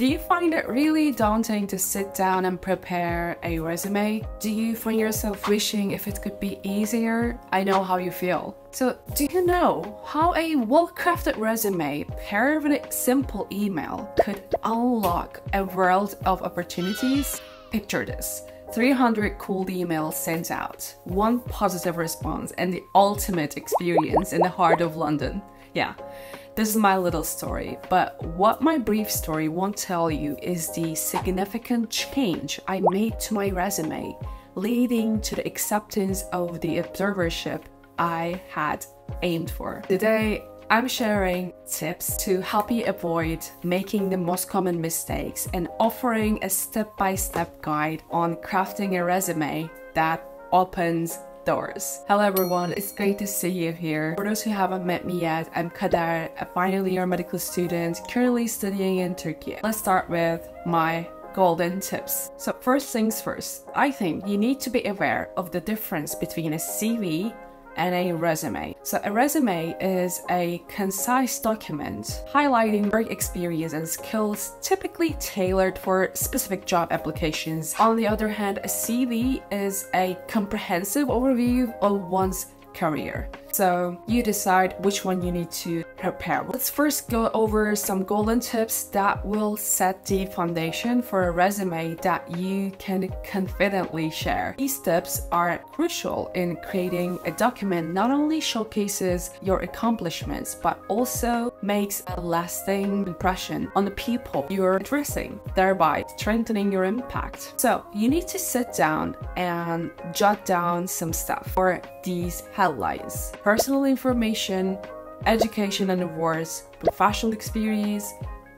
Do you find it really daunting to sit down and prepare a resume? Do you find yourself wishing if it could be easier? I know how you feel. So, do you know how a well crafted resume paired with a simple email could unlock a world of opportunities? Picture this 300 cool emails sent out, one positive response, and the ultimate experience in the heart of London. Yeah, this is my little story, but what my brief story won't tell you is the significant change I made to my resume, leading to the acceptance of the observership I had aimed for. Today, I'm sharing tips to help you avoid making the most common mistakes and offering a step by step guide on crafting a resume that opens Hello everyone, it's great to see you here. For those who haven't met me yet, I'm Kader, a final year medical student currently studying in Turkey. Let's start with my golden tips. So first things first, I think you need to be aware of the difference between a CV and a resume. So, a resume is a concise document highlighting work experience and skills typically tailored for specific job applications. On the other hand, a CV is a comprehensive overview of one's career. So you decide which one you need to prepare. Let's first go over some golden tips that will set the foundation for a resume that you can confidently share. These tips are crucial in creating a document not only showcases your accomplishments but also makes a lasting impression on the people you're addressing, thereby strengthening your impact. So you need to sit down and jot down some stuff for these headlines personal information, education and awards, professional experience,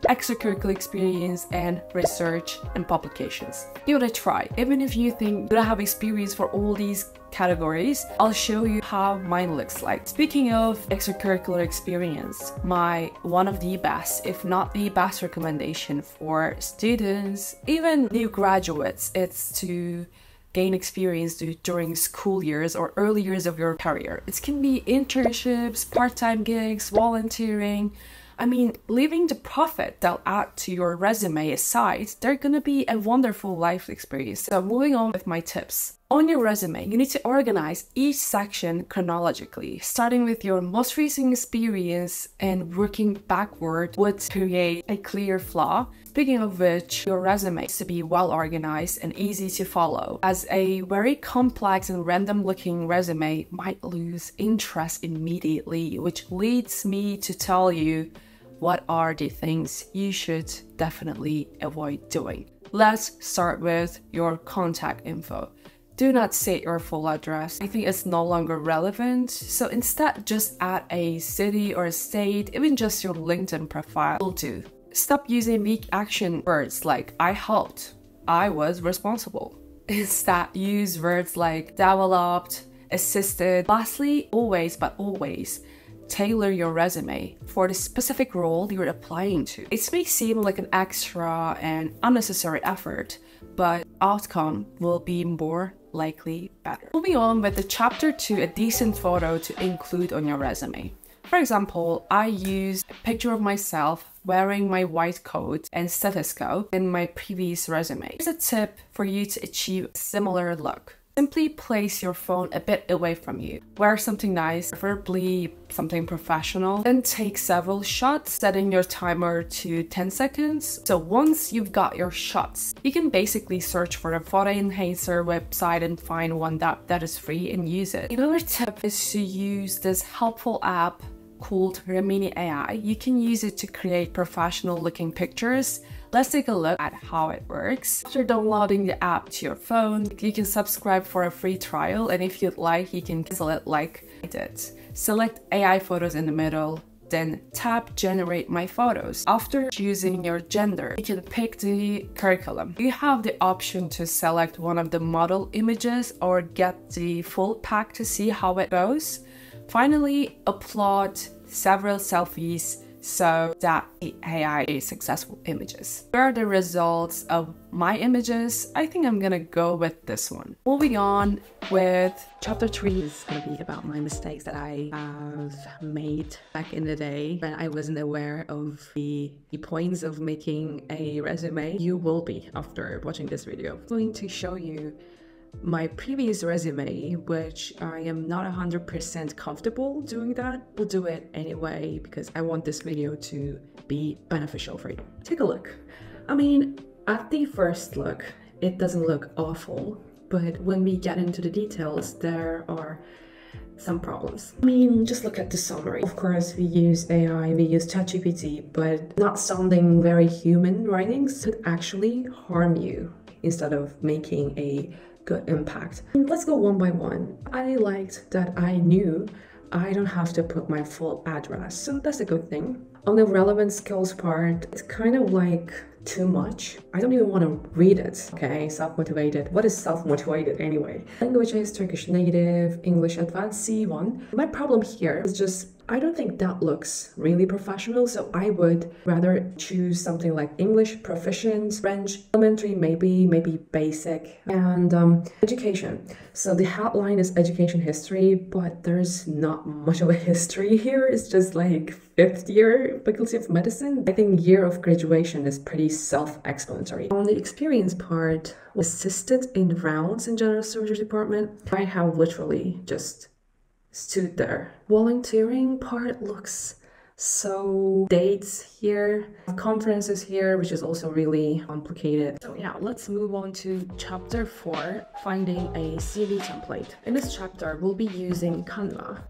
extracurricular experience, and research and publications. Give it a try. Even if you think you don't have experience for all these categories, I'll show you how mine looks like. Speaking of extracurricular experience, my one of the best, if not the best recommendation for students, even new graduates, it's to gain experience during school years or early years of your career. It can be internships, part time gigs, volunteering. I mean, leaving the profit they'll add to your resume aside, they're gonna be a wonderful life experience. So, moving on with my tips. On your resume, you need to organize each section chronologically, starting with your most recent experience and working backward would create a clear flaw. Speaking of which, your resume needs to be well organized and easy to follow, as a very complex and random looking resume might lose interest immediately, which leads me to tell you what are the things you should definitely avoid doing. Let's start with your contact info do not state your full address. I think it's no longer relevant. So instead, just add a city or a state, even just your LinkedIn profile will do. Stop using weak action words like I helped, I was responsible. Instead, use words like developed, assisted. Lastly, always but always, tailor your resume for the specific role you're applying to. It may seem like an extra and unnecessary effort, but outcome will be more likely better. Moving on with the chapter 2, a decent photo to include on your resume. For example, I used a picture of myself wearing my white coat and stethoscope in my previous resume. Here's a tip for you to achieve a similar look. Simply place your phone a bit away from you. Wear something nice, preferably something professional. Then take several shots, setting your timer to 10 seconds. So once you've got your shots, you can basically search for a photo enhancer website and find one that, that is free and use it. Another tip is to use this helpful app called Remini AI. You can use it to create professional looking pictures Let's take a look at how it works. After downloading the app to your phone, you can subscribe for a free trial and if you'd like, you can cancel it like I did. Select AI photos in the middle, then tap generate my photos. After choosing your gender, you can pick the curriculum. You have the option to select one of the model images or get the full pack to see how it goes. Finally, upload several selfies so that the AI is successful images. Where are the results of my images? I think I'm gonna go with this one. Moving on with chapter three is gonna be about my mistakes that I have made back in the day when I wasn't aware of the, the points of making a resume. You will be after watching this video. I'm going to show you my previous resume, which I am not 100% comfortable doing that, will do it anyway because I want this video to be beneficial for you. Take a look. I mean, at the first look, it doesn't look awful, but when we get into the details, there are some problems. I mean, just look at the summary. Of course, we use AI, we use ChatGPT, but not sounding very human writings could actually harm you instead of making a good impact. Let's go one by one. I liked that I knew I don't have to put my full address, so that's a good thing. On the relevant skills part, it's kind of like too much. I don't even want to read it. Okay, self-motivated. What is self-motivated anyway? Language is Turkish native, English advanced C1. My problem here is just I don't think that looks really professional, so I would rather choose something like English proficient, French elementary, maybe, maybe basic, and um, education. So the headline is education history, but there's not much of a history here. It's just like fifth year faculty of medicine. I think year of graduation is pretty self-explanatory. On the experience part, assisted in rounds in general surgery department, I have literally just stood there. Volunteering part looks so dates here, conferences here, which is also really complicated. So yeah, let's move on to chapter four, finding a CV template. In this chapter, we'll be using Canva.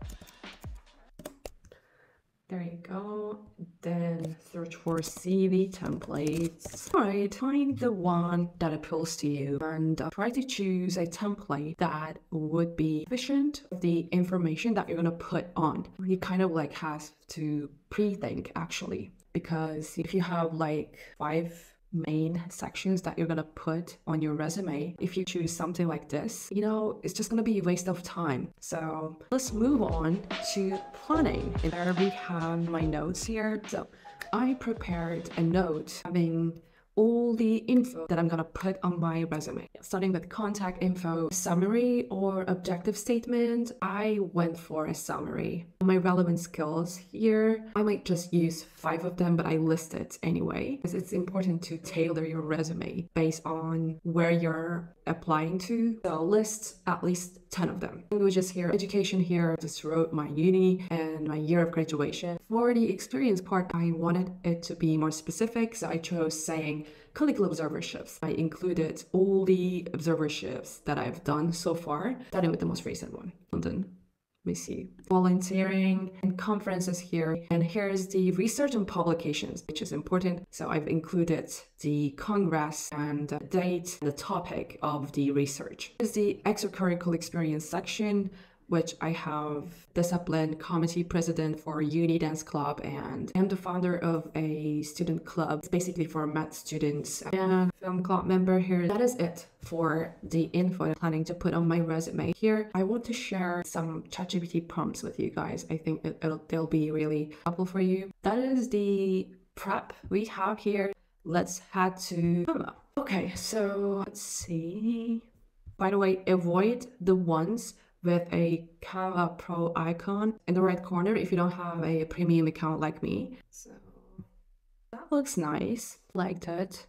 There you go. Then search for CV templates. All right, find the one that appeals to you and uh, try to choose a template that would be efficient of the information that you're gonna put on. You kind of like have to pre-think actually, because if you have like five main sections that you're gonna put on your resume. If you choose something like this, you know, it's just gonna be a waste of time. So let's move on to planning. And there we have my notes here. So I prepared a note having all the info that I'm gonna put on my resume. Starting with contact info, summary or objective statement, I went for a summary. My relevant skills here, I might just use five of them, but I list it anyway, because it's important to tailor your resume based on where you're applying to. So list at least 10 of them. Languages here, education here, just wrote my uni and my year of graduation. For the experience part, I wanted it to be more specific, so I chose saying clinical observerships. I included all the observerships that I've done so far, starting with the most recent one, London we see volunteering and conferences here. And here's the research and publications, which is important. So I've included the congress and the date, the topic of the research. Here's the extracurricular experience section which I have discipline committee president for Uni Dance Club and I'm the founder of a student club. It's basically for med students and film club member here. That is it for the info I'm planning to put on my resume. Here, I want to share some ChatGPT prompts with you guys. I think it, will they'll be really helpful for you. That is the prep we have here. Let's head to Okay, so let's see. By the way, avoid the ones with a Canva Pro icon in the right corner if you don't have a premium account like me. So that looks nice. Liked it.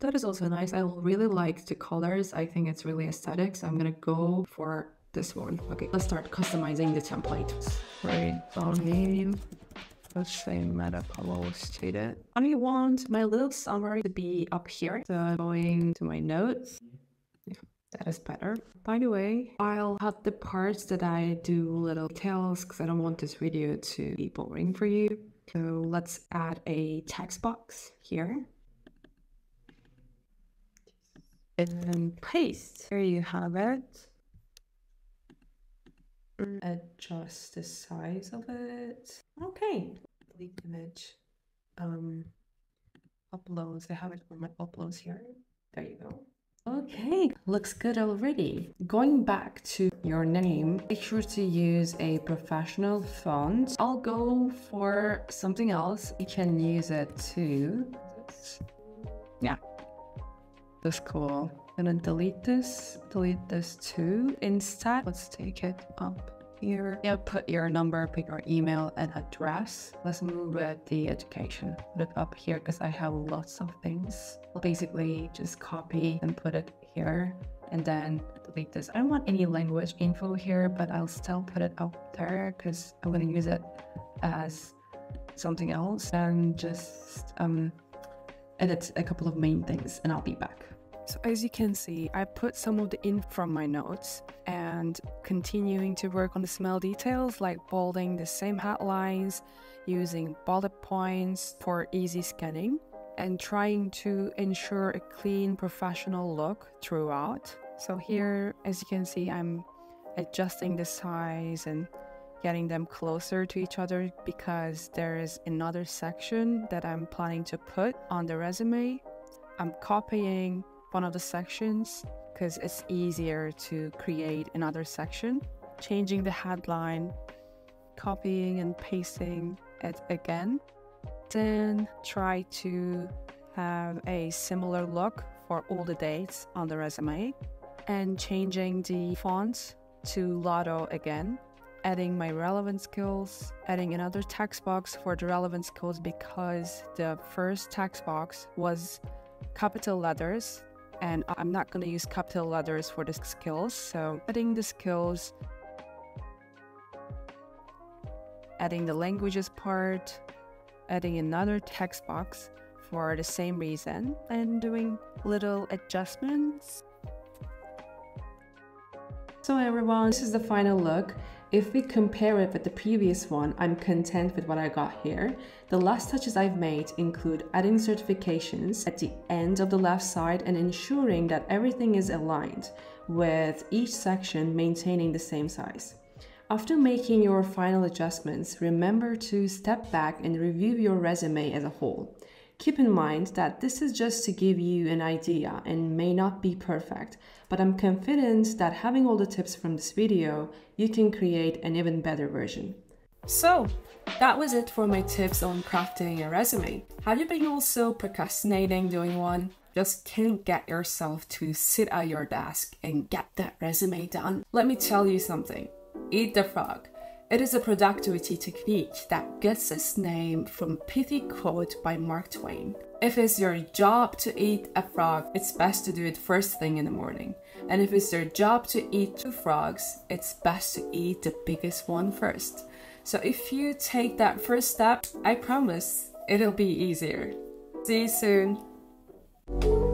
That is also nice. I really like the colors. I think it's really aesthetic. So I'm gonna go for this one. Okay, let's start customizing the template. Right, volume. Let's say meta medical student. I want my little summary to be up here. So going to my notes. That is better. By the way, I'll have the parts that I do little details because I don't want this video to be boring for you. So let's add a text box here. And paste. There you have it. Adjust the size of it. Okay. Delete image. Um, uploads. I have it on my uploads here. There you go. Okay, looks good already. Going back to your name, make sure to use a professional font. I'll go for something else. You can use it too. Yeah, that's cool. Gonna delete this, delete this too. Instead, let's take it up here. Put your number, put your email and address. Let's move with the education. Put it up here because I have lots of things. Basically just copy and put it here and then delete this. I don't want any language info here, but I'll still put it up there because I'm going to use it as something else and just um, edit a couple of main things and I'll be back. So as you can see, I put some of the in from my notes and continuing to work on the small details like bolding the same headlines, using bullet points for easy scanning, and trying to ensure a clean professional look throughout. So here, as you can see, I'm adjusting the size and getting them closer to each other because there is another section that I'm planning to put on the resume. I'm copying one of the sections because it's easier to create another section. Changing the headline, copying and pasting it again. Then try to have a similar look for all the dates on the resume and changing the font to Lato again adding my relevant skills, adding another text box for the relevant skills because the first text box was capital letters and I'm not going to use capital letters for the skills. So adding the skills, adding the languages part, adding another text box for the same reason, and doing little adjustments. So everyone, this is the final look. If we compare it with the previous one, I'm content with what I got here. The last touches I've made include adding certifications at the end of the left side and ensuring that everything is aligned, with each section maintaining the same size. After making your final adjustments, remember to step back and review your resume as a whole. Keep in mind that this is just to give you an idea and may not be perfect, but I'm confident that having all the tips from this video, you can create an even better version. So, that was it for my tips on crafting a resume. Have you been also procrastinating doing one? Just can't get yourself to sit at your desk and get that resume done? Let me tell you something. Eat the frog. It is a productivity technique that gets its name from pithy quote by Mark Twain. If it's your job to eat a frog, it's best to do it first thing in the morning. And if it's your job to eat two frogs, it's best to eat the biggest one first. So if you take that first step, I promise it'll be easier. See you soon.